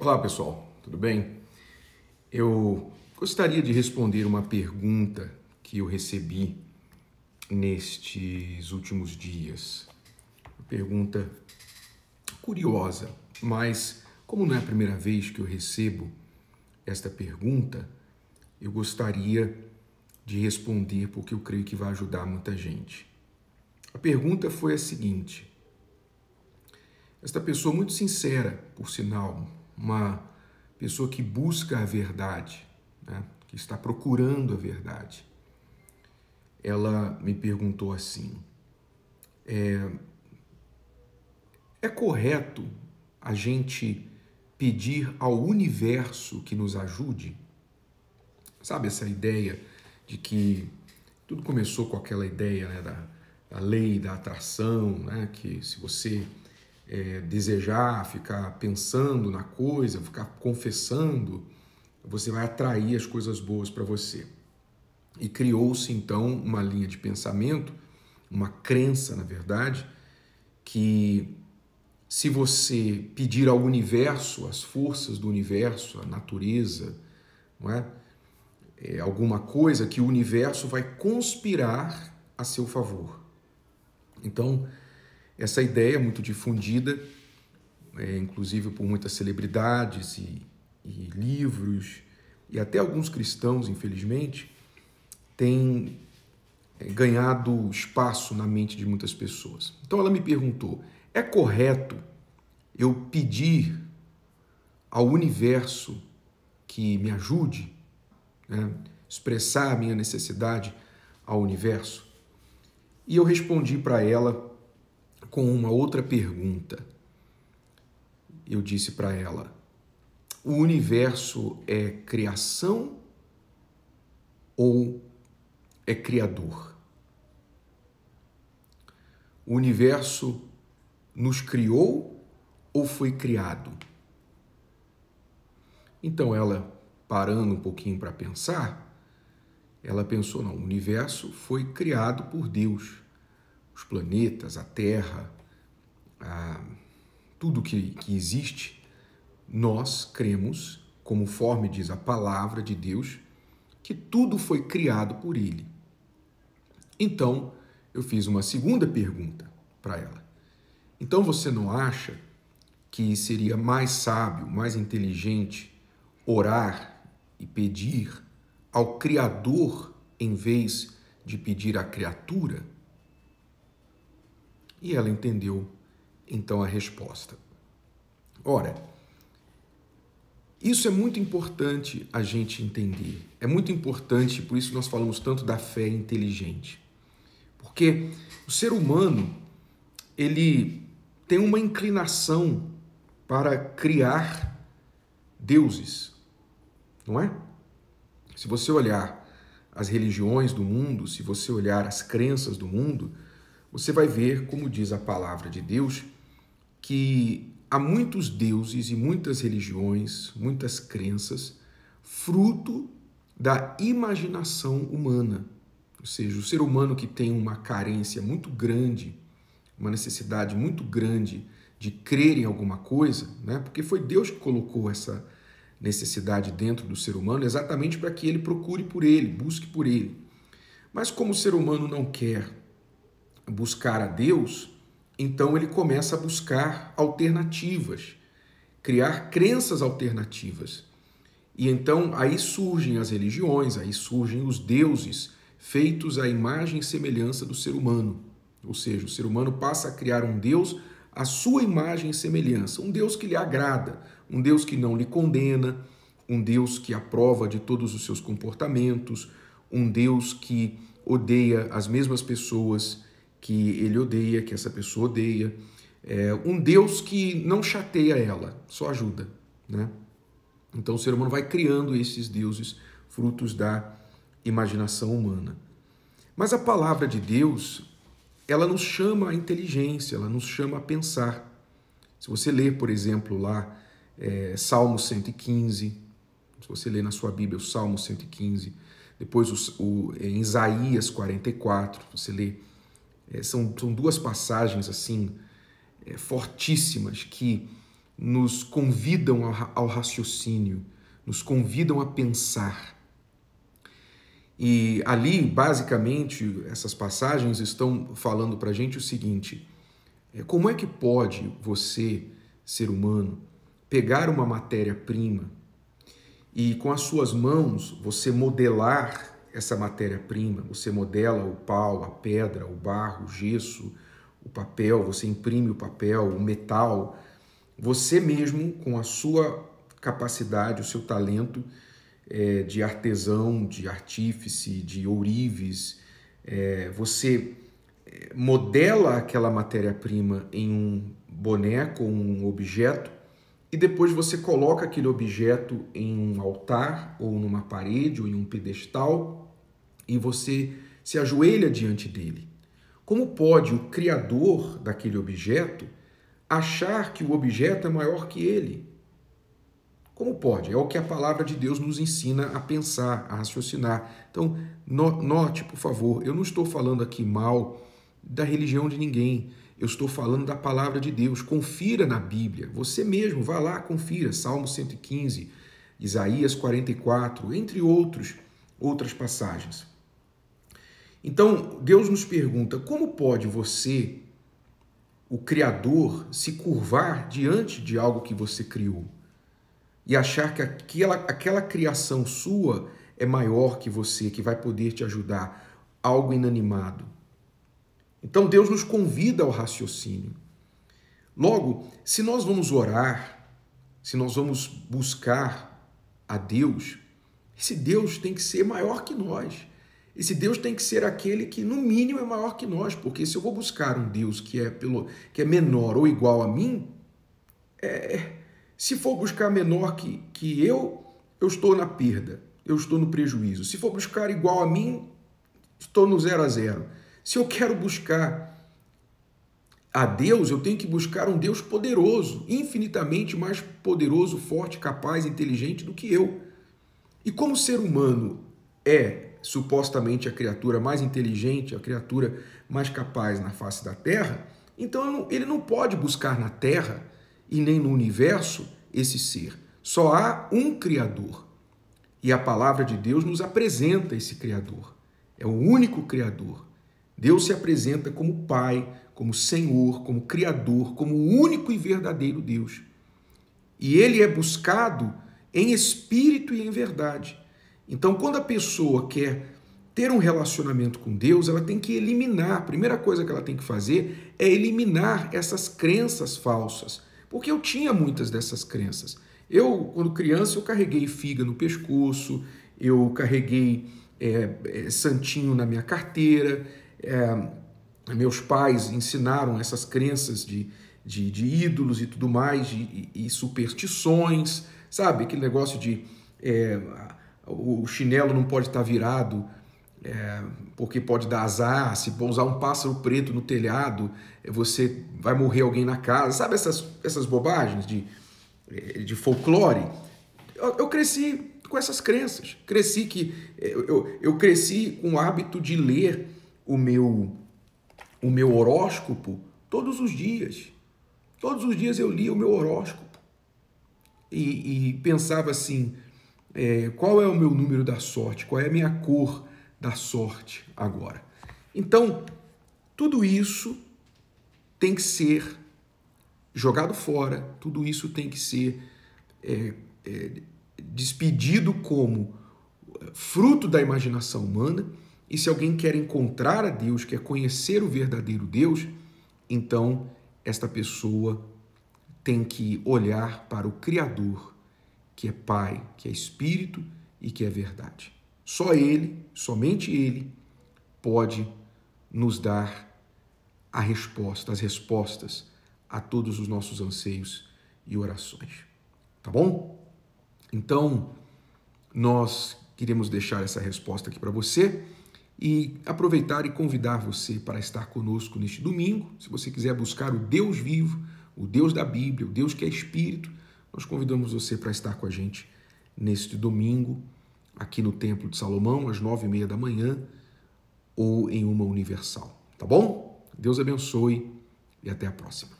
Olá pessoal, tudo bem? Eu gostaria de responder uma pergunta que eu recebi nestes últimos dias. Pergunta curiosa, mas como não é a primeira vez que eu recebo esta pergunta, eu gostaria de responder porque eu creio que vai ajudar muita gente. A pergunta foi a seguinte: esta pessoa muito sincera, por sinal, uma pessoa que busca a verdade, né? que está procurando a verdade. Ela me perguntou assim: é, é correto a gente pedir ao universo que nos ajude? Sabe essa ideia de que tudo começou com aquela ideia né, da, da lei da atração, né, que se você é, desejar, ficar pensando na coisa, ficar confessando, você vai atrair as coisas boas para você. E criou-se então uma linha de pensamento, uma crença, na verdade, que se você pedir ao universo, às forças do universo, à natureza, não é? é alguma coisa que o universo vai conspirar a seu favor. Então, essa ideia é muito difundida, é, inclusive por muitas celebridades e, e livros, e até alguns cristãos, infelizmente, têm é, ganhado espaço na mente de muitas pessoas. Então ela me perguntou: é correto eu pedir ao universo que me ajude, né, expressar a minha necessidade ao universo? E eu respondi para ela com uma outra pergunta. Eu disse para ela: o universo é criação ou é criador? O universo nos criou ou foi criado? Então ela, parando um pouquinho para pensar, ela pensou: não, o universo foi criado por Deus os planetas, a Terra, a, tudo que, que existe, nós cremos, conforme diz a palavra de Deus, que tudo foi criado por Ele. Então, eu fiz uma segunda pergunta para ela. Então, você não acha que seria mais sábio, mais inteligente orar e pedir ao Criador em vez de pedir à criatura? E ela entendeu então a resposta. Ora, isso é muito importante a gente entender. É muito importante, por isso nós falamos tanto da fé inteligente. Porque o ser humano, ele tem uma inclinação para criar deuses, não é? Se você olhar as religiões do mundo, se você olhar as crenças do mundo, você vai ver, como diz a palavra de Deus, que há muitos deuses e muitas religiões, muitas crenças, fruto da imaginação humana. Ou seja, o ser humano que tem uma carência muito grande, uma necessidade muito grande de crer em alguma coisa, né? porque foi Deus que colocou essa necessidade dentro do ser humano exatamente para que ele procure por ele, busque por ele. Mas como o ser humano não quer buscar a Deus, então ele começa a buscar alternativas, criar crenças alternativas. E então aí surgem as religiões, aí surgem os deuses feitos à imagem e semelhança do ser humano. Ou seja, o ser humano passa a criar um Deus à sua imagem e semelhança, um Deus que lhe agrada, um Deus que não lhe condena, um Deus que aprova de todos os seus comportamentos, um Deus que odeia as mesmas pessoas que ele odeia, que essa pessoa odeia. É um Deus que não chateia ela, só ajuda, né? Então o ser humano vai criando esses deuses frutos da imaginação humana. Mas a palavra de Deus, ela nos chama a inteligência, ela nos chama a pensar. Se você ler, por exemplo, lá é, Salmo 115, se você ler na sua Bíblia o Salmo 115, depois o, o, em Isaías 44, você lê é, são, são duas passagens assim é, fortíssimas que nos convidam ao raciocínio, nos convidam a pensar. E ali, basicamente, essas passagens estão falando para a gente o seguinte: é, como é que pode você, ser humano, pegar uma matéria-prima e com as suas mãos você modelar essa matéria-prima? Você modela o pau, a pedra, o barro, o gesso, o papel, você imprime o papel, o metal. Você mesmo, com a sua capacidade, o seu talento, é, de artesão, de artífice, de ourives, é, você é, modela aquela matéria-prima em um boneco, um objeto, e depois você coloca aquele objeto em um altar, ou numa parede, ou em um pedestal, e você se ajoelha diante dele. Como pode o criador daquele objeto achar que o objeto é maior que ele? Como pode? É o que a palavra de Deus nos ensina a pensar, a raciocinar. Então, note, por favor, eu não estou falando aqui mal da religião de ninguém. Eu estou falando da palavra de Deus. Confira na Bíblia. Você mesmo, vá lá, confira. Salmo 115, Isaías 44, entre outros, outras passagens. Então, Deus nos pergunta: como pode você, o Criador, se curvar diante de algo que você criou? e achar que aquela, aquela criação sua é maior que você, que vai poder te ajudar, algo inanimado. Então Deus nos convida ao raciocínio. Logo, se nós vamos orar, se nós vamos buscar a Deus, esse Deus tem que ser maior que nós. Esse Deus tem que ser aquele que, no mínimo, é maior que nós, porque se eu vou buscar um Deus que é, pelo, que é menor ou igual a mim, é, se for buscar menor que, que eu, eu estou na perda, eu estou no prejuízo. Se for buscar igual a mim, estou no zero a zero. Se eu quero buscar a Deus, eu tenho que buscar um Deus poderoso, infinitamente mais poderoso, forte, capaz, inteligente do que eu. E como o ser humano é supostamente a criatura mais inteligente, a criatura mais capaz na face da Terra, então ele não pode buscar na Terra e nem no universo esse ser. Só há um Criador. E a palavra de Deus nos apresenta esse Criador. É o único Criador. Deus se apresenta como Pai, como Senhor, como Criador, como único e verdadeiro Deus. E ele é buscado em espírito e em verdade. Então, quando a pessoa quer ter um relacionamento com Deus, ela tem que eliminar, a primeira coisa que ela tem que fazer é eliminar essas crenças falsas, porque eu tinha muitas dessas crenças. Eu, quando criança, eu carreguei figa no pescoço, eu carreguei é, é, santinho na minha carteira. É, meus pais ensinaram essas crenças de, de, de ídolos e tudo mais, de, e, superstições, sabe? Aquele negócio de é, o chinelo não pode estar virado é, porque pode dar azar, se pousar um pássaro preto no telhado, você vai morrer alguém na casa, sabe essas, essas bobagens de, é, de folclore? Eu, eu cresci com essas crenças, cresci que eu, eu cresci com o hábito de ler o meu, o meu horóscopo todos os dias. Todos os dias eu lia o meu horóscopo e, e pensava assim: é, qual é o meu número da sorte, qual é a minha cor da sorte agora. Então, tudo isso tem que ser jogado fora, tudo isso tem que ser é, é, despedido como fruto da imaginação humana. E se alguém quer encontrar a Deus, quer conhecer o verdadeiro Deus, então esta pessoa tem que olhar para o Criador, que é Pai, que é Espírito e que é verdade. Só Ele, somente Ele, pode nos dar a resposta, as respostas a todos os nossos anseios e orações. Tá bom? Então, nós queremos deixar essa resposta aqui para você e aproveitar e convidar você para estar conosco neste domingo. Se você quiser buscar o Deus vivo, o Deus da Bíblia, o Deus que é Espírito, nós convidamos você para estar com a gente neste domingo aqui no Templo de Salomão, às nove e meia da manhã, ou em uma universal. Tá bom? Deus abençoe e até a próxima.